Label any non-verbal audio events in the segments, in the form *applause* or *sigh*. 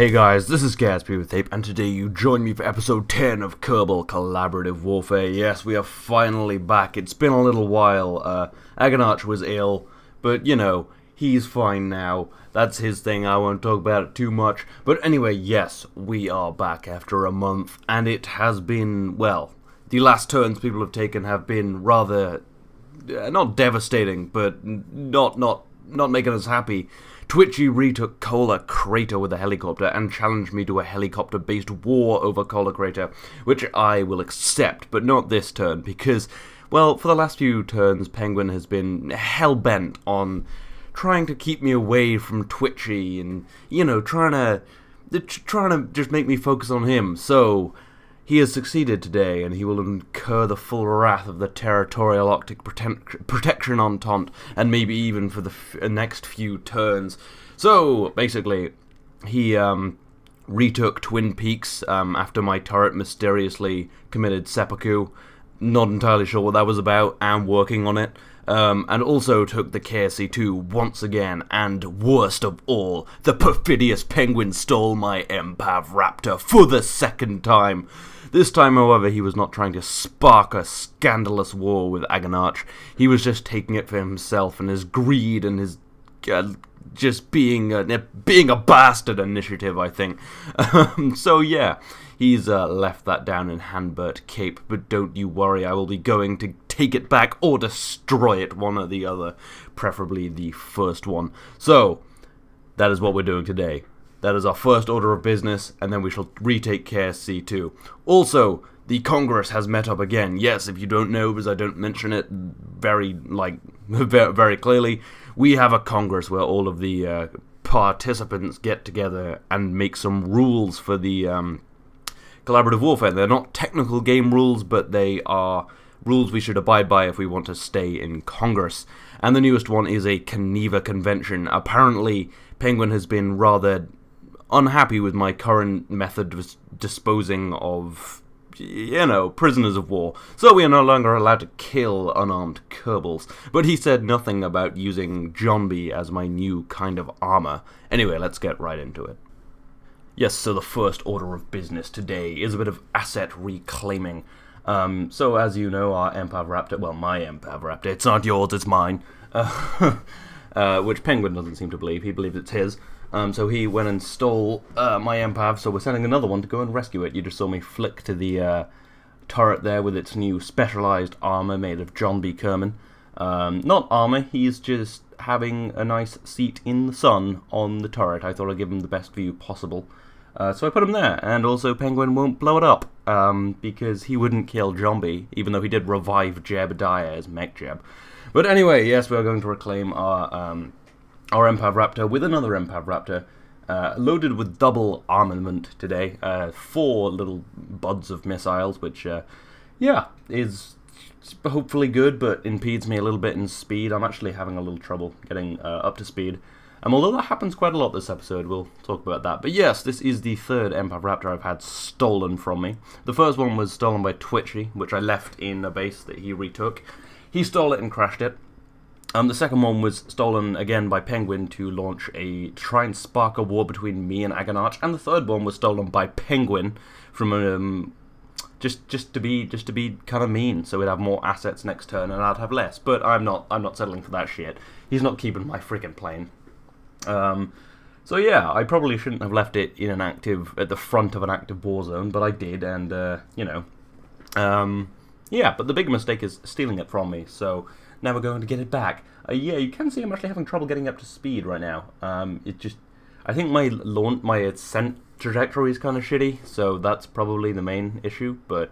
Hey guys, this is Gatsby with Tape, and today you join me for episode 10 of Kerbal Kollaborative Warfare. Yes, we are finally back. It's been a little while. Uh, Agonarch was ill, but you know, he's fine now. That's his thing, I won't talk about it too much. But anyway, yes, we are back after a month, and it has been, well, the last turns people have taken have been rather, uh, not devastating, but not, not, not making us happy. Twitchy retook Kola Crater with a helicopter and challenged me to a helicopter-based war over Kola Crater, which I will accept, but not this turn, because, well, for the last few turns, Penguin has been hell-bent on trying to keep me away from Twitchy and, you know, trying to, trying to just make me focus on him, so... He has succeeded today, and he will incur the full wrath of the Territorial Arctic Prote Protection Entente, and maybe even for the next few turns. So, basically, he um, retook Twin Peaks um, after my turret mysteriously committed seppuku. Not entirely sure what that was about, and working on it. Um, and also took the KSC-2 once again, and worst of all, the perfidious penguin stole my Empav Raptor for the second time. This time, however, he was not trying to spark a scandalous war with Agonarch. He was just taking it for himself and his greed and his uh, just being a, being a bastard initiative, I think. Um, so yeah, he's uh, left that down in Hanbert Cape, but don't you worry, I will be going to take it back or destroy it, one or the other, preferably the first one. So, that is what we're doing today. That is our first order of business, and then we shall retake KSC2. Also, the Congress has met up again. Yes, if you don't know, because I don't mention it very, like, *laughs* very clearly, we have a Congress where all of the uh, participants get together and make some rules for the um, collaborative warfare. They're not technical game rules, but they are rules we should abide by if we want to stay in Congress. And the newest one is a Geneva Convention. Apparently, Penguin has been rather unhappy with my current method of disposing of, you know, prisoners of war, so we are no longer allowed to kill unarmed Kerbals. But he said nothing about using Jombie as my new kind of armor. Anyway, let's get right into it. Yes, so the first order of business today is a bit of asset reclaiming. Um, so as you know, our Empav Raptor, well, my Empav Raptor, it's not yours, it's mine, uh, *laughs* uh, which Penguin doesn't seem to believe, he believes it's his, um, so he went and stole uh, my Empav, so we're sending another one to go and rescue it. You just saw me flick to the uh, turret there with its new specialized armor made of John B. Kerman. Um, not armor, he's just having a nice seat in the sun on the turret. I thought I'd give him the best view possible. Uh, so I put him there, and also Penguin won't blow it up, um, because he wouldn't kill Jombie, even though he did revive Jebediah as MechJeb. But anyway, yes, we are going to reclaim our um, our Empav Raptor with another Empav Raptor, uh, loaded with double armament today. Uh, four little buds of missiles, which, uh, yeah, is hopefully good, but impedes me a little bit in speed. I'm actually having a little trouble getting uh, up to speed. Um, although that happens quite a lot this episode, we'll talk about that. But yes, this is the third Empav Raptor I've had stolen from me. The first one was stolen by Twitchy, which I left in a base that he retook. He stole it and crashed it. Um, the second one was stolen again by Penguin to launch a try and spark a war between me and Agonarch, and the third one was stolen by Penguin from um, just just to be just to be kind of mean, so we'd have more assets next turn and I'd have less. But I'm not I'm not settling for that shit. He's not keeping my freaking plane. Um, so yeah, I probably shouldn't have left it in an active at the front of an active war zone, but I did, and uh, you know, um, yeah. But the big mistake is stealing it from me. So now we're going to get it back. Uh, yeah, you can see I'm actually having trouble getting up to speed right now. Um, it just, I think my launch, my ascent trajectory is kind of shitty, so that's probably the main issue. But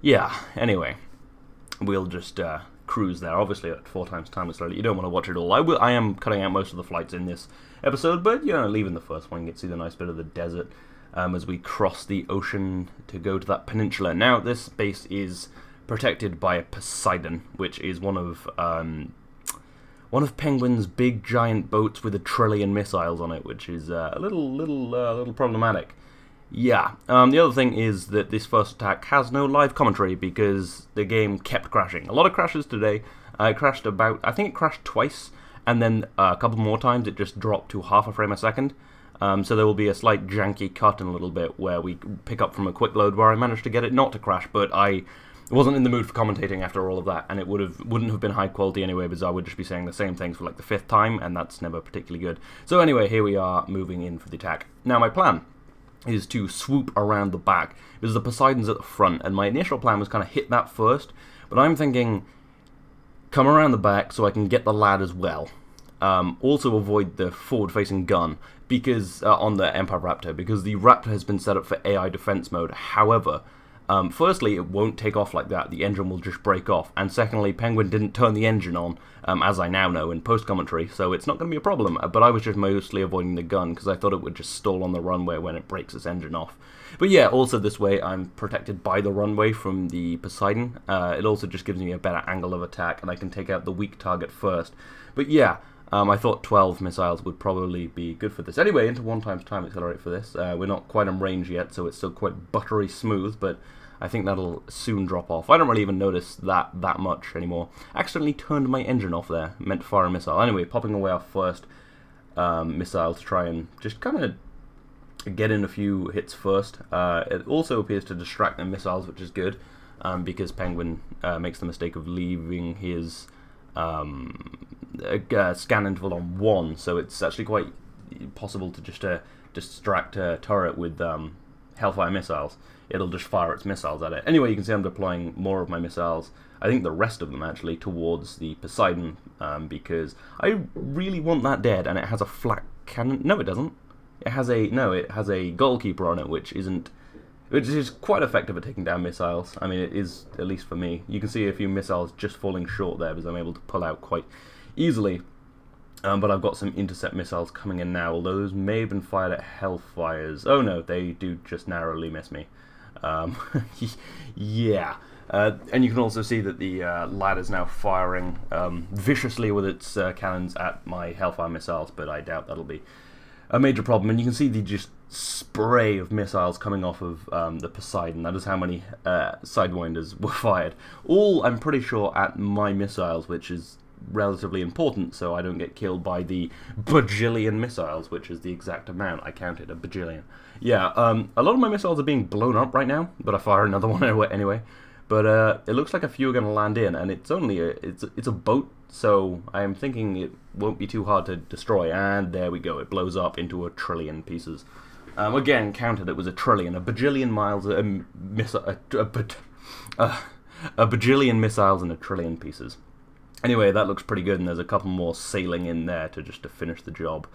yeah, anyway, we'll just uh, cruise there. Obviously, at four times time slowly. You don't want to watch it all. I will. I am cutting out most of the flights in this episode, but you know, leaving the first one, you get to see the nice bit of the desert um, as we cross the ocean to go to that peninsula. Now, this base is protected by a Poseidon, which is one of um, one of Penguin's big giant boats with a trillion missiles on it, which is uh, a little little uh, little problematic. Yeah. Um, the other thing is that this first attack has no live commentary because the game kept crashing. A lot of crashes today. Uh, it crashed about, I think it crashed twice, and then uh, a couple more times it just dropped to half a frame a second. Um, so there will be a slight janky cut in a little bit where we pick up from a quick load where I managed to get it not to crash, but I wasn't in the mood for commentating after all of that, and it would have wouldn't have been high quality anyway because I would just be saying the same things for like the fifth time, and that's never particularly good. So anyway, here we are moving in for the attack. Now my plan is to swoop around the back because the Poseidon's at the front, and my initial plan was kind of hit that first, but I'm thinking come around the back so I can get the lad as well. Um, also avoid the forward-facing gun because uh, on the Empire Raptor because the Raptor has been set up for AI defense mode. However, um, firstly, it won't take off like that. The engine will just break off. And secondly, Penguin didn't turn the engine on, um, as I now know in post-commentary, so it's not going to be a problem. Uh, but I was just mostly avoiding the gun because I thought it would just stall on the runway when it breaks its engine off. But yeah, also this way I'm protected by the runway from the Poseidon. Uh, it also just gives me a better angle of attack, and I can take out the weak target first. But yeah, um, I thought 12 missiles would probably be good for this. Anyway, into 1 times time accelerate for this. Uh, we're not quite in range yet, so it's still quite buttery smooth, but I think that'll soon drop off. I don't really even notice that that much anymore. Accidentally turned my engine off there, meant to fire a missile. Anyway, popping away our first um, missile to try and just kind of get in a few hits first. Uh, it also appears to distract the missiles, which is good, um, because Penguin uh, makes the mistake of leaving his um, uh, scan interval on one, so it's actually quite possible to just uh, distract a turret with um, Hellfire missiles. It'll just fire its missiles at it. Anyway, you can see I'm deploying more of my missiles, I think the rest of them actually, towards the Poseidon, um, because I really want that dead, and it has a flak cannon. No, it doesn't. It has a, no, it has a goalkeeper on it, which isn't which is quite effective at taking down missiles. I mean, it is, at least for me. You can see a few missiles just falling short there because I'm able to pull out quite easily. Um, but I've got some intercept missiles coming in now, although those may have been fired at Hellfires. Oh no, they do just narrowly miss me. Um, *laughs* yeah. Uh, and you can also see that the uh, lad is now firing um, viciously with its uh, cannons at my Hellfire missiles, but I doubt that'll be a major problem. And you can see the just spray of missiles coming off of um, the Poseidon. That is how many uh, Sidewinders *laughs* were fired. All, I'm pretty sure, at my missiles, which is relatively important so I don't get killed by the bajillion missiles, which is the exact amount. I counted a bajillion. Yeah, um, a lot of my missiles are being blown up right now, but I fire another *laughs* one anyway. But uh, it looks like a few are going to land in, and it's only a, it's, it's a boat so I am thinking it won't be too hard to destroy, and there we go, it blows up into a trillion pieces. Um, again, counted it was a trillion, a bajillion miles, a, miss, a, a, a, a bajillion missiles and a trillion pieces. Anyway, that looks pretty good, and there's a couple more sailing in there to just to finish the job,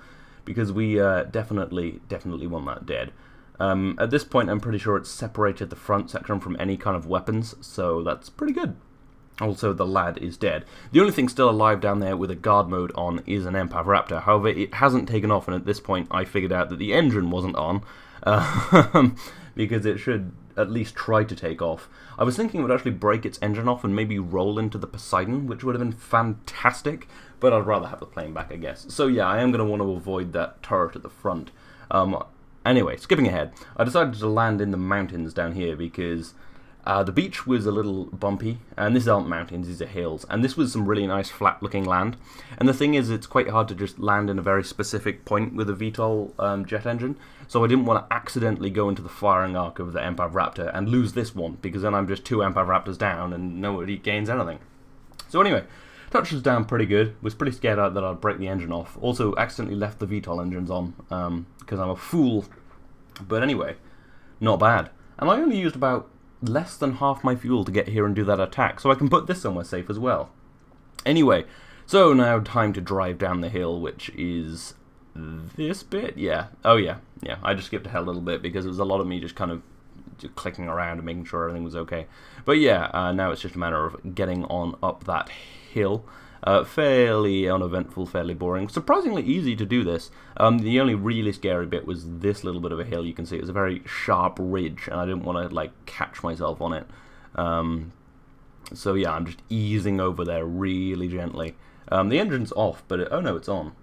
because we uh, definitely, definitely want that dead. Um, at this point, I'm pretty sure it's separated the front section from any kind of weapons, so that's pretty good. Also, the lad is dead. The only thing still alive down there with a guard mode on is an Empire Raptor. However, it hasn't taken off, and at this point I figured out that the engine wasn't on, uh, *laughs* because it should at least try to take off. I was thinking it would actually break its engine off and maybe roll into the Poseidon, which would have been fantastic, but I'd rather have the plane back, I guess. So yeah, I am going to want to avoid that turret at the front. Um, anyway, skipping ahead, I decided to land in the mountains down here because uh, the beach was a little bumpy, and this aren't mountains, these are hills, and this was some really nice flat looking land. And the thing is, it's quite hard to just land in a very specific point with a VTOL um, jet engine, so I didn't want to accidentally go into the firing arc of the Empire Raptor and lose this one, because then I'm just two Empire Raptors down and nobody gains anything. So anyway, touches down pretty good, was pretty scared out that I'd break the engine off. Also, accidentally left the VTOL engines on, um, because I'm a fool. But anyway, not bad. And I only used about less than half my fuel to get here and do that attack, so I can put this somewhere safe as well. Anyway, so now time to drive down the hill, which is this bit? Yeah. Oh, yeah. Yeah, I just skipped ahead a little bit because it was a lot of me just kind of just clicking around and making sure everything was okay. But yeah, uh, now it's just a matter of getting on up that hill. Uh, fairly uneventful, fairly boring. Surprisingly easy to do this. Um, the only really scary bit was this little bit of a hill. You can see it's a very sharp ridge, and I didn't want to like catch myself on it. Um, so yeah, I'm just easing over there really gently. Um, the engine's off, but it, oh no, it's on.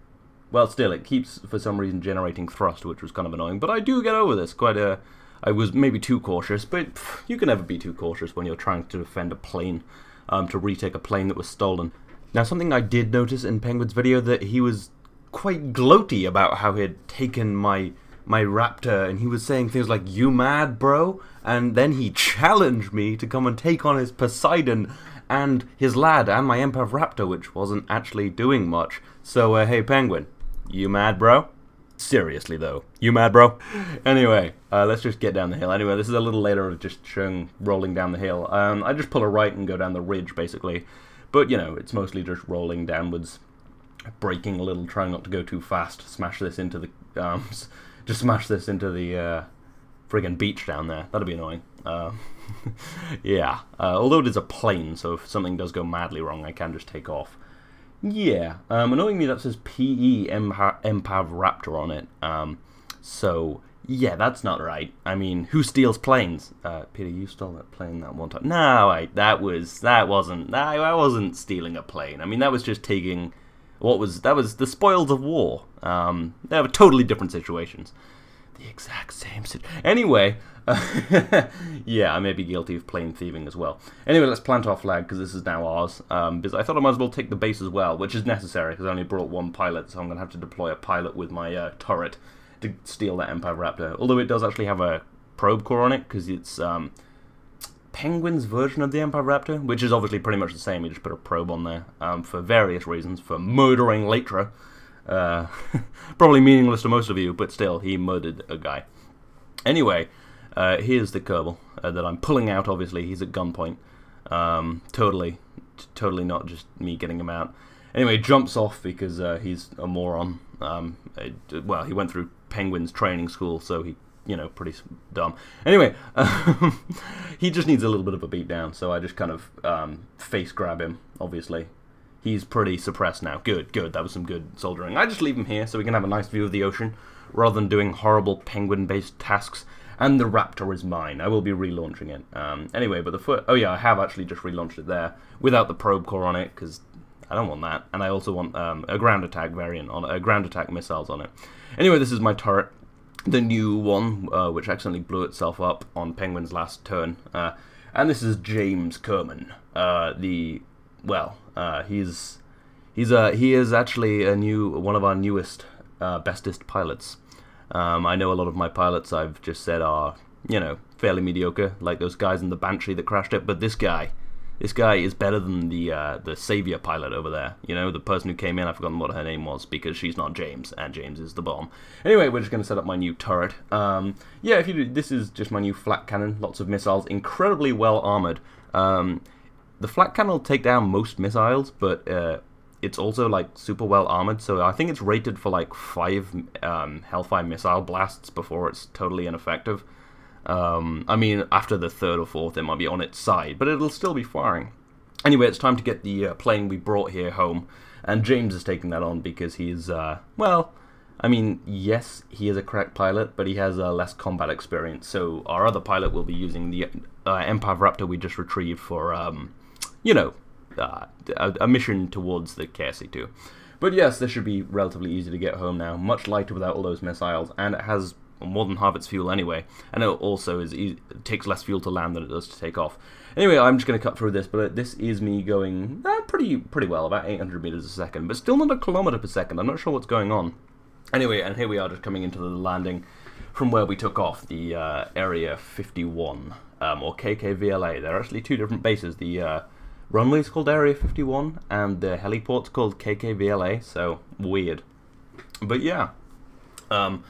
Well, still, it keeps for some reason generating thrust, which was kind of annoying. But I do get over this quite a. I was maybe too cautious, but pff, you can never be too cautious when you're trying to defend a plane, um, to retake a plane that was stolen. Now, something I did notice in Penguin's video that he was quite gloaty about how he had taken my my raptor and he was saying things like you mad bro? And then he *laughs* challenged me to come and take on his poseidon and his lad and my empav raptor which wasn't actually doing much. So uh, hey penguin you mad bro? Seriously though you mad bro? *laughs* Anyway uh, let's just get down the hill. Anyway this is a little later of just showing rolling down the hill. Um, i just pull a right and go down the ridge basically but you know it's mostly just rolling downwards braking a little trying not to go too fast smash this into the um, *laughs* just smash this into the uh, friggin' beach down there. That'd be annoying. Uh, *laughs* yeah. Uh, although it is a plane, so if something does go madly wrong, I can just take off. Yeah. Um, annoyingly, that says PE Empav Raptor on it. Um, so, yeah, that's not right. I mean, who steals planes? Uh, Peter, you stole that plane that one time. No, I, that was that wasn't that, I wasn't stealing a plane. I mean, that was just taking what was that was the spoils of war. Um, they have totally different situations. The exact same situation. Anyway, uh, *laughs* yeah, I may be guilty of plane thieving as well. Anyway, let's plant our flag because this is now ours. Um, because I thought I might as well take the base as well, which is necessary because I only brought one pilot, so I'm going to have to deploy a pilot with my uh, turret to steal that Empire Raptor. Although it does actually have a probe core on it because it's um, Penguin's version of the Empire Raptor, which is obviously pretty much the same. You just put a probe on there um, for various reasons, for murdering Latra. Uh, *laughs* probably meaningless to most of you, but still, he murdered a guy. Anyway, uh, here's the Kerbal uh, that I'm pulling out, obviously. He's at gunpoint. Um, totally, totally not just me getting him out. Anyway, jumps off because uh, he's a moron. Um, it, well, he went through Penguin's training school, so he you know, pretty dumb. Anyway, um, *laughs* he just needs a little bit of a beat down, so I just kind of um, face grab him, obviously. He's pretty suppressed now. Good, good. That was some good soldiering. I just leave him here so we can have a nice view of the ocean, rather than doing horrible penguin-based tasks. And the Raptor is mine. I will be relaunching it. Um, anyway, but the foot... Oh yeah, I have actually just relaunched it there, without the probe core on it, because I don't want that. And I also want um, a ground attack variant on a ground attack missiles on it. Anyway, this is my turret the new one, uh, which accidentally blew itself up on Penguin's last turn. Uh, and this is James Kerman. Uh, the well, uh, he's he's uh, he is actually a new one of our newest bestest pilots. Um, I know a lot of my pilots I've just said are you know fairly mediocre, like those guys in the Banshee that crashed it. But this guy, this guy is better than the uh, the savior pilot over there. You know, the person who came in. I've forgotten what her name was because she's not James, and James is the bomb. Anyway, we're just going to set up my new turret. Um, yeah, if you do, this is just my new flak cannon. Lots of missiles, incredibly well armored. Um, the flak cannon will take down most missiles, but uh, it's also like super well armored. So I think it's rated for like five um, Hellfire missile blasts before it's totally ineffective. Um, I mean, after the third or fourth, it might be on its side, but it'll still be firing. Anyway, it's time to get the uh, plane we brought here home, and James is taking that on because he's, uh, well, I mean, yes, he is a crack pilot, but he has uh, less combat experience, so our other pilot will be using the uh, Empav Raptor we just retrieved for, um, you know, uh, a, a, mission towards the KSC-2. But yes, this should be relatively easy to get home now, much lighter without all those missiles, and it has more than half its fuel anyway, and it also is takes less fuel to land than it does to take off. Anyway, I'm just going to cut through this, but this is me going uh, pretty pretty well, about 800 meters a second, but still not a kilometer per second. I'm not sure what's going on. Anyway, and here we are just coming into the landing from where we took off, the uh, Area 51, um, or KKVLA. There are actually two different bases. The uh, runway is called Area 51, and the heliport's called KKVLA, so weird. But yeah, um,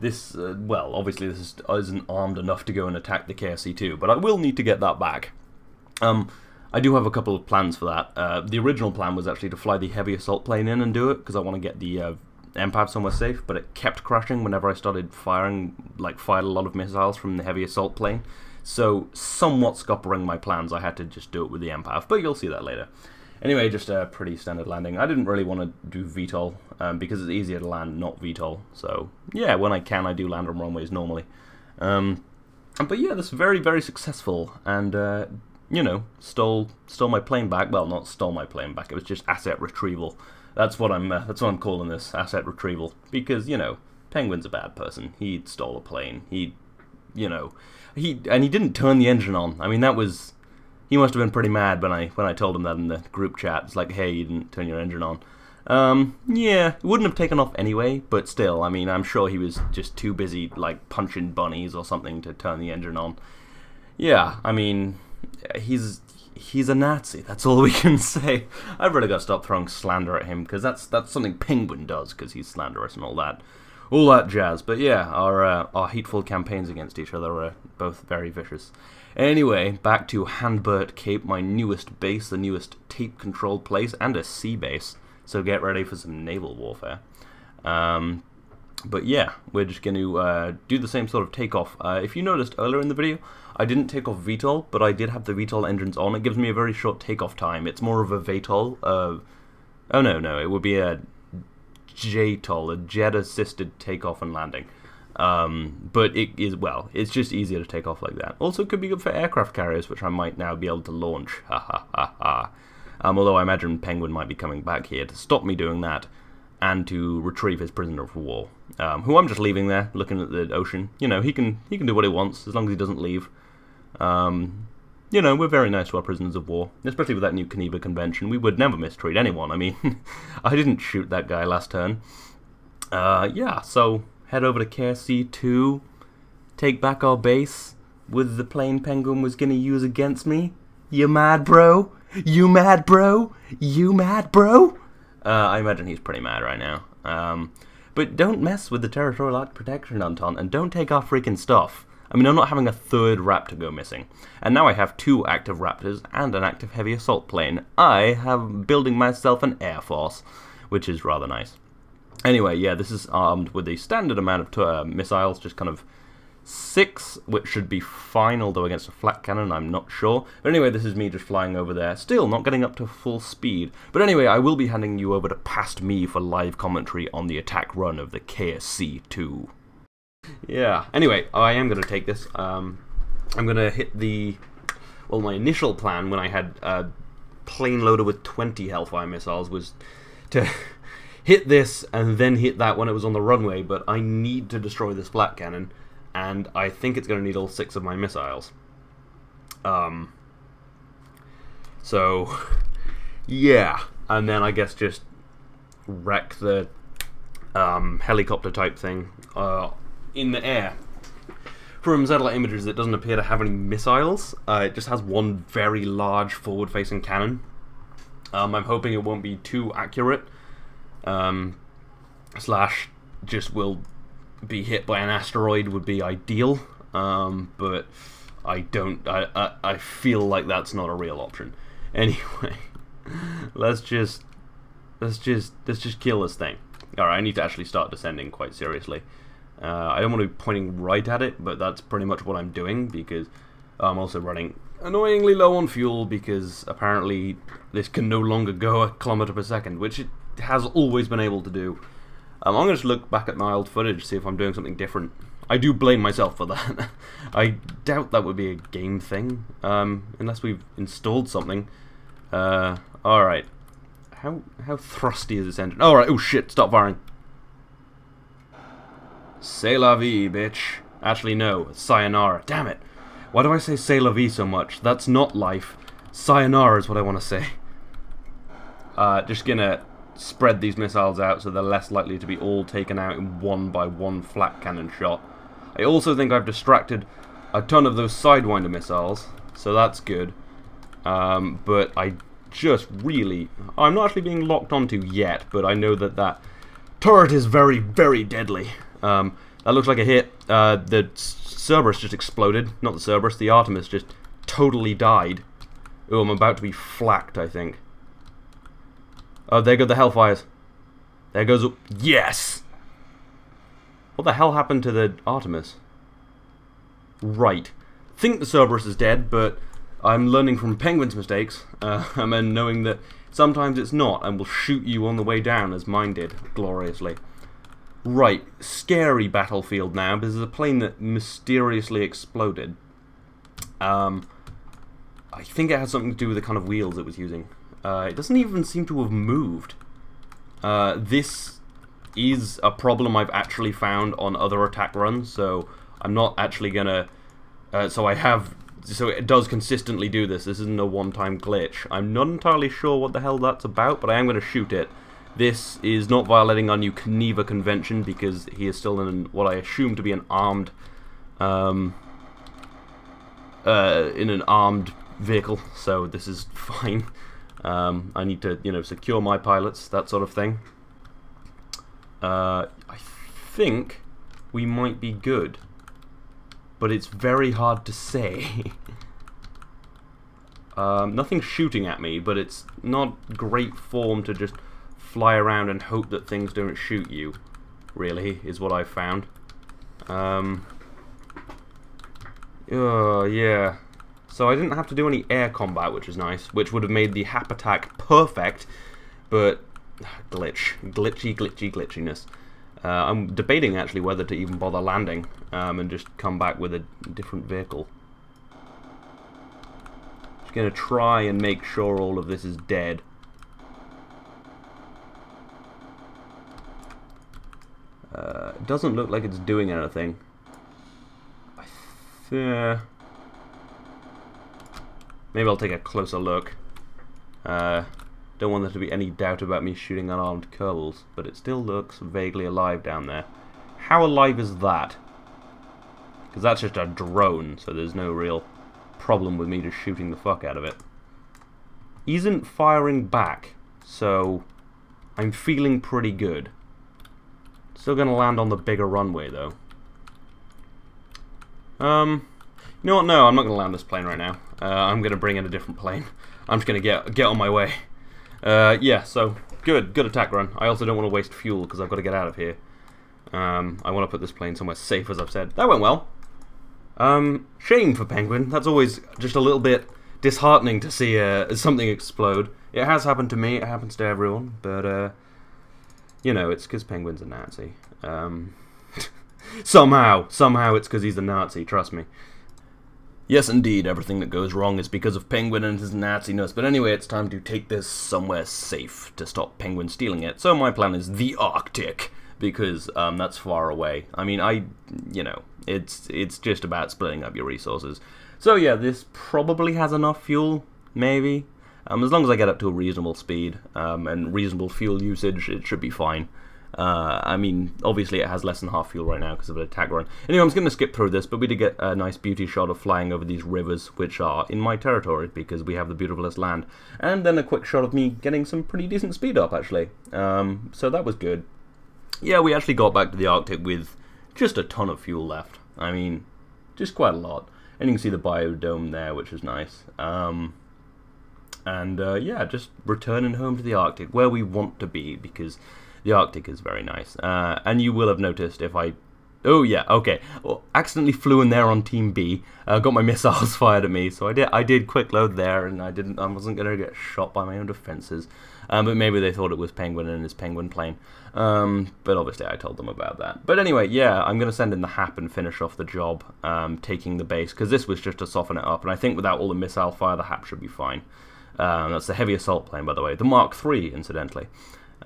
this, uh, well, obviously this is, isn't armed enough to go and attack the KSC-2, but I will need to get that back. Um, I do have a couple of plans for that. Uh, the original plan was actually to fly the heavy assault plane in and do it, because I want to get the uh, Empav somewhere safe, but it kept crashing whenever I started firing, like fired a lot of missiles from the heavy assault plane. So, somewhat scuppering my plans, I had to just do it with the Empav, but you'll see that later. Anyway, just a pretty standard landing. I didn't really want to do VTOL um, because it's easier to land not VTOL. So yeah, when I can, I do land on runways normally. Um, but yeah, this very very successful, and uh, you know, stole stole my plane back. Well, not stole my plane back. It was just asset retrieval. That's what I'm. Uh, that's what I'm calling this asset retrieval because you know, Penguin's a bad person. He stole a plane. He, you know, he and he didn't turn the engine on. I mean, that was he must have been pretty mad when I when I told him that in the group chat. It's like, hey, you didn't turn your engine on. Um, yeah, it wouldn't have taken off anyway, but still, I mean, I'm sure he was just too busy, like, punching bunnies or something to turn the engine on. Yeah, I mean, he's he's a Nazi. That's all we *laughs* can say. I've really got to stop throwing slander at him because that's that's something Penguin does because he's slanderous and all that, all that jazz. But yeah, our uh, our hateful campaigns against each other are both very vicious. Anyway, back to Hanbert Cape, my newest base, the newest tape-controlled place, and a sea base. So get ready for some naval warfare. Um, but yeah, we're just going to uh, do the same sort of takeoff. Uh, if you noticed earlier in the video, I didn't take off VTOL, but I did have the VTOL engines on. It gives me a very short takeoff time. It's more of a VTOL. Uh, oh no, no, it would be a JTOL, a jet-assisted takeoff and landing. Um, but it is, well, it's just easier to take off like that. Also, it could be good for aircraft carriers, which I might now be able to launch. *laughs* Ha ha ha ha. Um, although I imagine Penguin might be coming back here to stop me doing that and to retrieve his prisoner of war, um, who I'm just leaving there, looking at the ocean. You know, he can he can do what he wants as long as he doesn't leave. Um, you know, we're very nice to our prisoners of war, especially with that new Geneva Convention. We would never mistreat anyone. I mean, *laughs* I didn't shoot that guy last turn. Uh, yeah, so head over to KSC2, take back our base with the plane Penguin was to use against me. You mad, bro? You mad, bro? You mad, bro? Uh, I imagine he's pretty mad right now. Um, but don't mess with the Territorial Protection Entente and don't take our freaking stuff. I mean, I'm not having a third Raptor go missing. And now I have two active Raptors and an active heavy assault plane. I have building myself an Air Force, which is rather nice. Anyway, yeah, this is armed with a standard amount of uh, missiles, just kind of six, which should be fine, although against a flak cannon, I'm not sure. But anyway, this is me just flying over there, still not getting up to full speed. But anyway, I will be handing you over to past me for live commentary on the attack run of the KSC-2. Yeah, anyway, I am going to take this. Um, I'm going to hit the... Well, my initial plan when I had a plane loader with 20 Hellfire missiles was to hit this and then hit that when it was on the runway, but I need to destroy this flak cannon and I think it's going to need all six of my missiles. Um, so, yeah, and then I guess just wreck the um, helicopter type thing uh, in the air. From satellite images, it doesn't appear to have any missiles. Uh, it just has one very large forward-facing cannon. Um, I'm hoping it won't be too accurate. Um, slash, just will be hit by an asteroid would be ideal, um, but I don't. I, I, I feel like that's not a real option. *laughs* Anyway, let's just let's just let's just kill this thing. All right, I need to actually start descending quite seriously. Uh, I don't want to be pointing right at it, but that's pretty much what I'm doing because I'm also running annoyingly low on fuel because apparently this can no longer go a kilometer per second, which it has always been able to do. Um, I'm going to just look back at my old footage, see if I'm doing something different. I do blame myself for that. *laughs* I doubt that would be a game thing, um, unless we've installed something. Uh, alright. How how thrusty is this engine? Alright, oh shit, stop firing. C'est la vie, bitch. Actually, no, sayonara. Damn it. Why do I say c'est la vie so much? That's not life. Sayonara is what I want to say. Uh, just gonna spread these missiles out so they're less likely to be all taken out in one by one flak cannon shot. I also think I've distracted a ton of those Sidewinder missiles, so that's good. Um, but I just really... I'm not actually being locked onto yet, but I know that that turret is very, very deadly. Um, that looks like a hit. Uh, the Cerberus just exploded. Not the Cerberus, the Artemis just totally died. Oh, I'm about to be flacked, I think. Oh, there go the Hellfires. There goes... Yes! What the hell happened to the Artemis? Right. Think the Cerberus is dead, but I'm learning from Penguin's mistakes, uh, *laughs* and knowing that sometimes it's not, and will shoot you on the way down, as mine did, gloriously. Right, scary battlefield now, because there's a plane that mysteriously exploded. Um, I think it has something to do with the kind of wheels it was using. Uh, it doesn't even seem to have moved. Uh, this is a problem I've actually found on other attack runs, so I'm not actually gonna... Uh, so I have... So it does consistently do this. This isn't a one-time glitch. I'm not entirely sure what the hell that's about, but I am going to shoot it This is not violating our new Geneva Convention because he is still in what I assume to be an armed, um, uh, in an armed vehicle. So this is *laughs* fine. Um, I need to, you know, secure my pilots, that sort of thing. Uh, I think we might be good, but it's very hard to say. *laughs* um, nothing's shooting at me, but it's not great form to just fly around and hope that things don't shoot you, really, is what I've found. Um, uh, yeah. So I didn't have to do any air combat, which is nice, which would have made the Hap attack perfect, but *sighs* glitch, glitchy, glitchy, glitchiness. Uh, I'm debating actually whether to even bother landing um, and just come back with a different vehicle. Just gonna try and make sure all of this is dead. Uh, it doesn't look like it's doing anything. I Maybe I'll take a closer look. Uh, don't want there to be any doubt about me shooting unarmed Kerbals, but it still looks vaguely alive down there. How alive is that? Because that's just a drone, so there's no real problem with me just shooting the fuck out of it. Isn't firing back, so I'm feeling pretty good. Still gonna land on the bigger runway, though. Um, you know what? No, I'm not going to land this plane right now. Uh, I'm going to bring in a different plane. *laughs* I'm just going to get get on my way. Uh, yeah, so good, good attack run. I also don't want to waste fuel because I've got to get out of here. Um, I want to put this plane somewhere safe, as I've said. That went well. Um, shame for Penguin. That's always just a little bit disheartening to see uh, something explode. It has happened to me. It happens to everyone. But, uh, you know, it's because Penguin's a Nazi. Um, *laughs* somehow, somehow it's because he's a Nazi, trust me. Yes, indeed, everything that goes wrong is because of Penguin and his Nazi-ness, but anyway, it's time to take this somewhere safe to stop Penguin stealing it. So my plan is the Arctic, because um, that's far away. I mean, I, you know, it's it's just about splitting up your resources. So yeah, this probably has enough fuel, maybe. Um, as long as I get up to a reasonable speed um, and reasonable fuel usage, it should be fine. Uh, I mean, obviously it has less than half fuel right now because of an attack run. Anyway, I'm just going to skip through this, but we did get a nice beauty shot of flying over these rivers, which are in my territory because we have the beautifulest land. And then a quick shot of me getting some pretty decent speed up, actually. Um, so that was good. Yeah, we actually got back to the Arctic with just a ton of fuel left. I mean, just quite a lot. And you can see the biodome there, which is nice. Um, and uh, yeah, just returning home to the Arctic, where we want to be, because the Arctic is very nice. Uh, and you will have noticed if I... Oh, yeah, okay. Well, accidentally flew in there on Team B. Uh, got my *laughs* missiles fired at me, so I did I did quick load there, and I didn't I wasn't going to get shot by my own defenses. Um, but maybe they thought it was Penguin and his Penguin plane. Um, but obviously I told them about that. But anyway, yeah, I'm going to send in the HAP and finish off the job, um, taking the base, because this was just to soften it up. And I think without all the missile fire, the HAP should be fine. Um, that's the heavy assault plane, by the way. The Mark III, incidentally.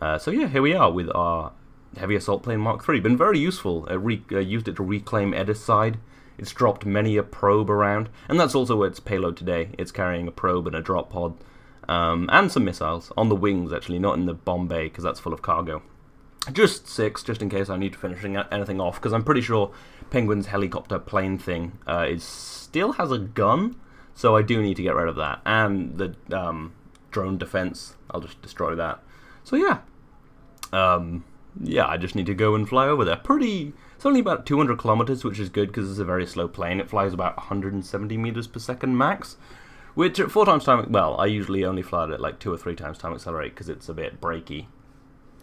Uh, so yeah, here we are with our heavy assault plane Mark III. Been very useful. Uh, uh, used it to reclaim Eddyside. It's dropped many a probe around, and that's also its payload today. It's carrying a probe and a drop pod, um, and some missiles on the wings actually, not in the bomb bay because that's full of cargo. Just six, just in case I need to finish anything off, because I'm pretty sure Penguin's helicopter plane thing uh, is still has a gun, so I do need to get rid of that. And the um, drone defense, I'll just destroy that. So yeah, um, yeah, I just need to go and fly over there. Pretty, it's only about 200 kilometers, which is good because it's a very slow plane. It flies about 170 meters per second max, which at four times time, well, I usually only fly it at like two or three times time accelerate because it's a bit breaky.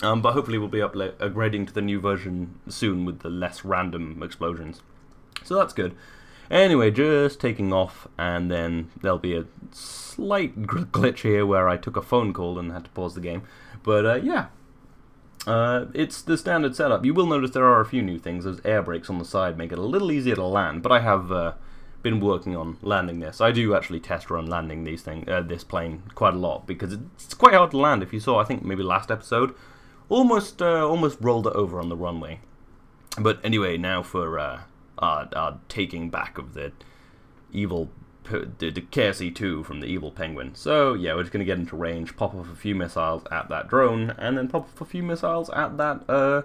Um, but hopefully we'll be upgrading to the new version soon with the less random explosions. So that's good. Anyway, just taking off, and then there'll be a slight glitch here where I took a phone call and had to pause the game. But uh, yeah, uh, it's the standard setup. You will notice there are a few new things. Those air brakes on the side make it a little easier to land, but I have uh, been working on landing this. I do actually test run landing these thing, uh, this plane quite a lot because it's quite hard to land. If you saw, I think maybe last episode, almost uh, almost rolled it over on the runway. But anyway, now for uh, our, our taking back of the evil the, the KSC-2 from the Evil Penguin. So yeah, we're just going to get into range, pop off a few missiles at that drone, and then pop off a few missiles at that, uh,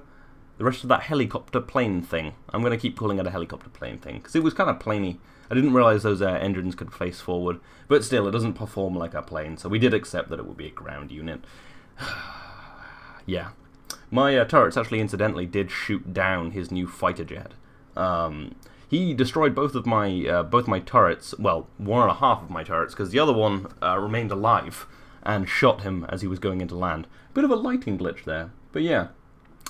the rest of that helicopter plane thing. I'm going to keep calling it a helicopter plane thing, because it was kind of planey. I didn't realize those uh, engines could face forward, but still, it doesn't perform like a plane, so we did accept that it would be a ground unit. *sighs* yeah. My uh, turrets actually, incidentally, did shoot down his new fighter jet. Um, he destroyed both of my uh, both my turrets. Well, one and a half of my turrets, because the other one uh, remained alive and shot him as he was going into land. Bit of a lighting glitch there, but yeah.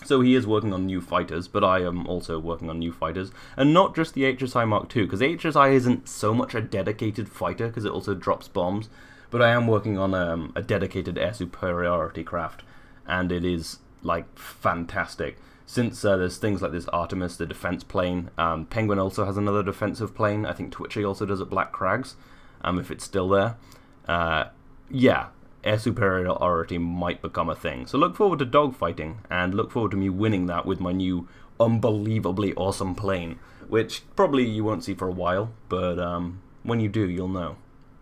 So he is working on new fighters, but I am also working on new fighters, and not just the HSI Mark II, because HSI isn't so much a dedicated fighter, because it also drops bombs, but I am working on um, a dedicated air superiority craft, and it is, like, fantastic since uh, there's things like this Artemis, the defense plane, um, Penguin also has another defensive plane. I think Twitchy also does at Black Crags, um, if it's still there. Uh, yeah, air superiority might become a thing. So look forward to dogfighting, and look forward to me winning that with my new unbelievably awesome plane, which probably you won't see for a while, but um, when you do, you'll know.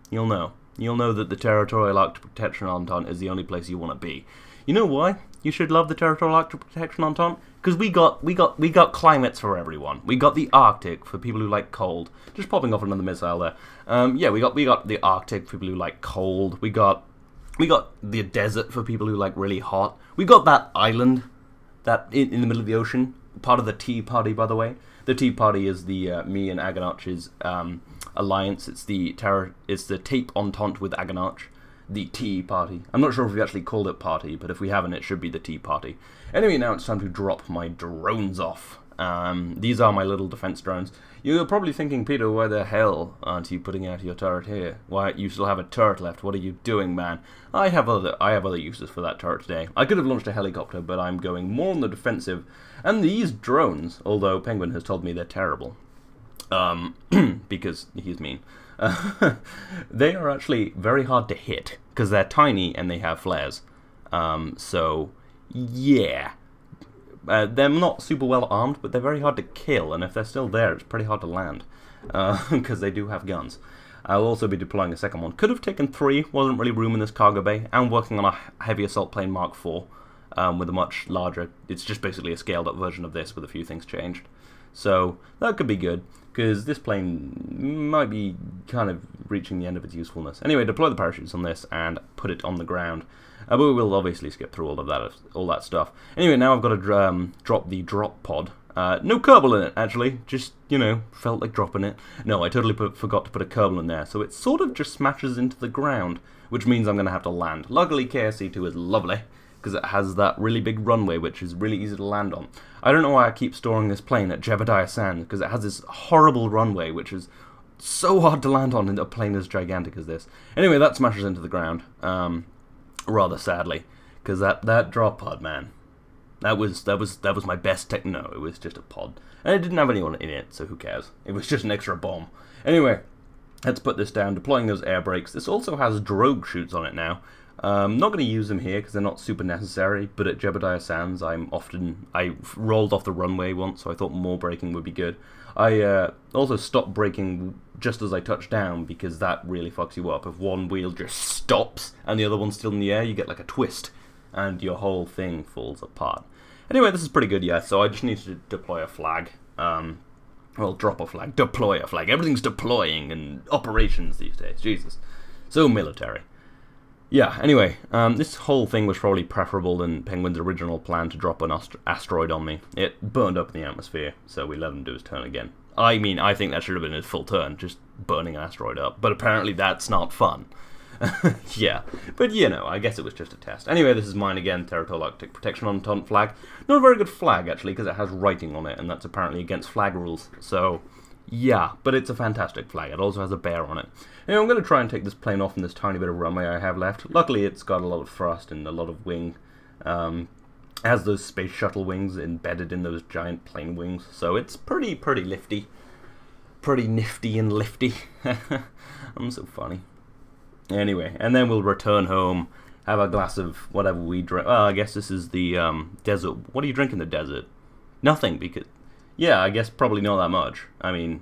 You'll know. You'll know that the Territorial Arctic Protection Entente is the only place you want to be. You know why? You should love the Territorial Arctic Protection Entente because we got we got we got climates for everyone. We got the Arctic for people who like cold. Just popping off another missile there. Um, yeah, we got we got the Arctic for people who like cold. We got we got the desert for people who like really hot. We got that island that in, in the middle of the ocean, part of the Tea Party, by the way. The Tea Party is the uh, me and Agonarch's um, alliance. It's the terror. It's the tape entente with Agonarch the Tea Party. I'm not sure if we actually called it Party, but if we haven't, it should be the Tea Party. Anyway, now it's time to drop my drones off. Um, these are my little defense drones. You're probably thinking, Peter, why the hell aren't you putting out your turret here? Why, you still have a turret left. What are you doing, man? I have other I have other uses for that turret today. I could have launched a helicopter, but I'm going more on the defensive. And these drones, although Penguin has told me they're terrible, um, *clears throat* because he's mean, *laughs* they are actually very hard to hit because they're tiny and they have flares. Um, so, yeah. Uh, they're not super well armed, but they're very hard to kill, and if they're still there, it's pretty hard to land because uh, *laughs* they do have guns. I'll also be deploying a second one. Could have taken three, wasn't really room in this cargo bay, and working on a heavy assault plane Mark IV um, with a much larger, it's just basically a scaled up version of this with a few things changed. So that could be good because this plane might be kind of reaching the end of its usefulness. Anyway, deploy the parachutes on this and put it on the ground. Uh, but we will obviously skip through all of that, all that stuff. Anyway, now I've got to um, drop the drop pod. Uh, no Kerbal in it, actually. Just, you know, felt like dropping it. No, I totally put, forgot to put a Kerbal in there, so it sort of just smashes into the ground, which means I'm going to have to land. Luckily, KSC-2 is lovely because it has that really big runway which is really easy to land on. I don't know why I keep storing this plane at Jebediah Sands because it has this horrible runway which is so hard to land on in a plane as gigantic as this. Anyway, that smashes into the ground, um, rather sadly, because that, that drop pod, man, that was that was that was my best tech. No, it was just a pod, and it didn't have anyone in it, so who cares? It was just an extra bomb. Anyway, let's put this down. Deploying those air brakes. This also has drogue chutes on it now, um, not going to use them here because they're not super necessary, but at Jebediah Sands I'm often, I rolled off the runway once, so I thought more braking would be good. I uh, also stopped braking just as I touch down because that really fucks you up. If one wheel just stops and the other one's still in the air, you get like a twist and your whole thing falls apart. Anyway, this is pretty good, yeah, so I just need to deploy a flag. Um, well, drop a flag, deploy a flag. Everything's deploying and operations these days, Jesus. So military. Yeah, anyway, um, this whole thing was probably preferable than Penguin's original plan to drop an asteroid on me. It burned up in the atmosphere, so we let him do his turn again. I mean, I think that should have been his full turn, just burning an asteroid up, but apparently that's not fun. *laughs* yeah, but you know, I guess it was just a test. Anyway, this is mine again, Territorial Arctic Protection Entente flag. Not a very good flag, actually, because it has writing on it, and that's apparently against flag rules, so yeah, but it's a fantastic flag. It also has a bear on it. Anyway, I'm going to try and take this plane off in this tiny bit of runway I have left. Luckily, it's got a lot of thrust and a lot of wing. Um, has those space shuttle wings embedded in those giant plane wings, so it's pretty, pretty lifty. Pretty nifty and lifty. *laughs* I'm so funny. Anyway, and then we'll return home, have a glass of whatever we drink. Well, I guess this is the um, desert. What do you drink in the desert? Nothing, because yeah, I guess probably not that much. I mean,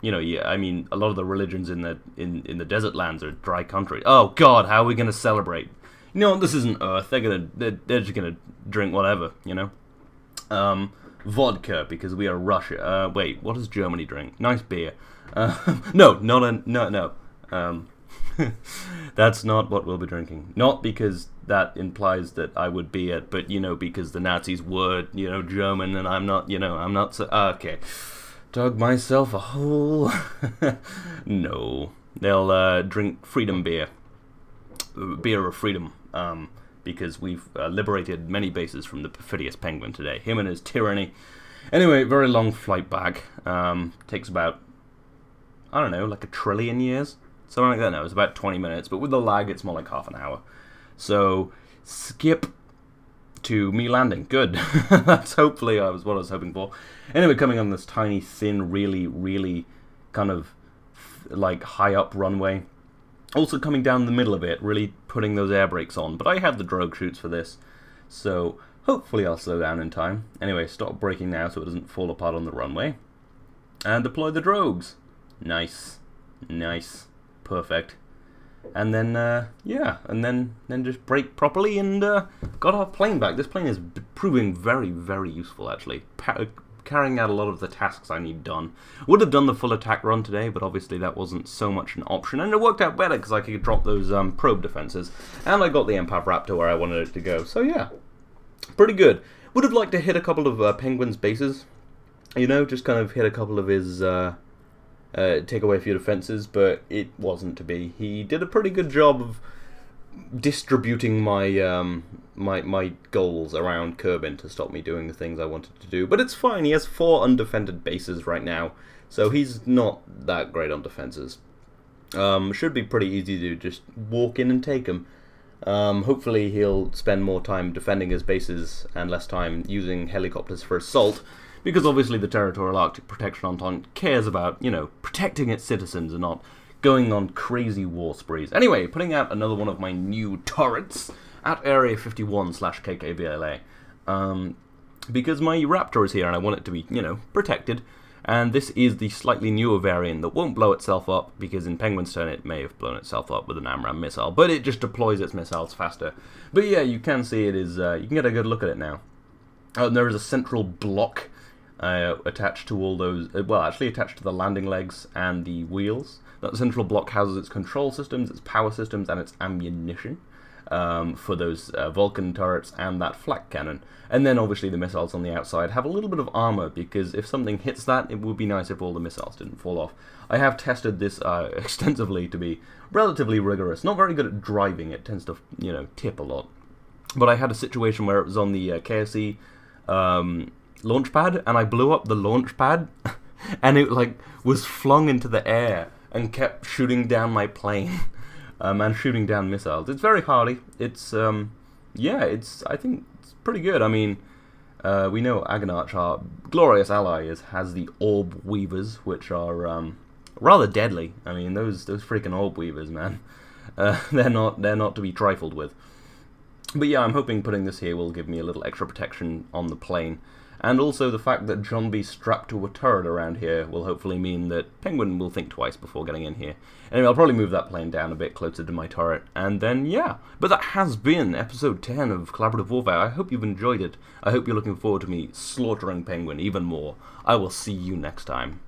you know, yeah, I mean, a lot of the religions in the in in the desert lands are dry country. Oh God, how are we gonna celebrate? You know, this isn't Earth. They're gonna they're, they're just gonna drink whatever. You know, um, vodka because we are Russia. Uh, wait, what does Germany drink? Nice beer. Uh, *laughs* no, not a no no. Um, *laughs* that's not what we'll be drinking. Not because that implies that I would be it, but you know, because the Nazis were, you know, German, and I'm not, you know, I'm not. So, uh, okay, dug myself a hole. *laughs* no, they'll uh, drink freedom beer, beer of freedom, um, because we've uh, liberated many bases from the perfidious penguin today. Him and his tyranny. Anyway, very long flight back. Um, takes about, I don't know, like a trillion years something like that. No, it's about 20 minutes, but with the lag, it's more like half an hour. So skip to me landing. Good. *laughs* That's hopefully I was what I was hoping for. Anyway, coming on this tiny, thin, really, really kind of like high up runway. Also coming down the middle of it, really putting those air brakes on. But I have the drogue chutes for this, so hopefully I'll slow down in time. Anyway, stop braking now so it doesn't fall apart on the runway. And deploy the drogues. Nice. Nice perfect. And then, uh, yeah, and then, then just brake properly and uh, got our plane back. This plane is proving very, very useful, actually. Pa carrying out a lot of the tasks I need done. Would have done the full attack run today, but obviously that wasn't so much an option. And it worked out better because I could drop those um, probe defenses. And I got the Empath Raptor where I wanted it to go. So yeah, pretty good. Would have liked to hit a couple of uh, Penguin's bases. You know, just kind of hit a couple of his... Uh, uh, take away a few defenses, but it wasn't to be. He did a pretty good job of distributing my um, my my goals around Kerbin to stop me doing the things I wanted to do. But it's fine. He has four undefended bases right now, so he's not that great on defenses. Um, should be pretty easy to just walk in and take him. Um, hopefully he'll spend more time defending his bases and less time using helicopters for assault because obviously the Territorial Arctic Protection Entente cares about, you know, protecting its citizens and not going on crazy war sprees. Anyway, putting out another one of my new turrets at Area 51 slash KKVLA. Um, because my Raptor is here and I want it to be, you know, protected. And this is the slightly newer variant that won't blow itself up, because in Penguin's turn it may have blown itself up with an AMRAAM missile, but it just deploys its missiles faster. But yeah, you can see it is, uh, you can get a good look at it now. Uh, there is a central block uh, attached to all those, uh, well, actually attached to the landing legs and the wheels. That central block houses its control systems, its power systems, and its ammunition um, for those uh, Vulcan turrets and that flak cannon. And then obviously the missiles on the outside have a little bit of armor because if something hits that, it would be nice if all the missiles didn't fall off. I have tested this uh, *laughs* extensively to be relatively rigorous. Not very good at driving, it tends to, you know, tip a lot. But I had a situation where it was on the uh, KSC um, launch pad and I blew up the launch pad *laughs* and it like was flung into the air and kept shooting down my plane *laughs* um, and shooting down missiles. It's very hardy. It's um, yeah, it's I think it's pretty good. I mean, uh, we know Agonarch, our glorious ally, is has the orb weavers, which are um, rather deadly. I mean, those those freaking orb weavers, man, *laughs* uh, they're not they're not to be trifled with. But yeah, I'm hoping putting this here will give me a little extra protection on the plane. And also the fact that B strapped to a turret around here will hopefully mean that Penguin will think twice before getting in here. Anyway, I'll probably move that plane down a bit closer to my turret, and then, yeah. But that has been episode 10 of Kollaborative Warfare. I hope you've enjoyed it. I hope you're looking forward to me slaughtering Penguin even more. I will see you next time.